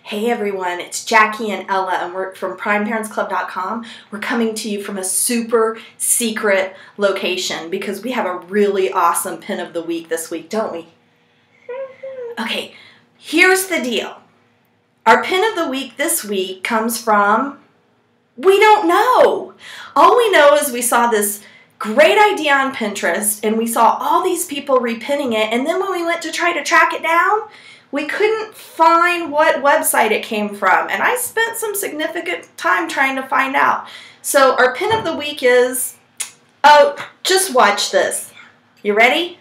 Hey everyone, it's Jackie and Ella, and we're from PrimeParentsClub.com. We're coming to you from a super secret location because we have a really awesome pin of the week this week, don't we? Okay, here's the deal. Our pin of the week this week comes from we don't know. All we know is we saw this great idea on Pinterest and we saw all these people repinning it, and then when we went to try to track it down, we couldn't find what website it came from, and I spent some significant time trying to find out. So, our pin of the week is oh, just watch this. You ready?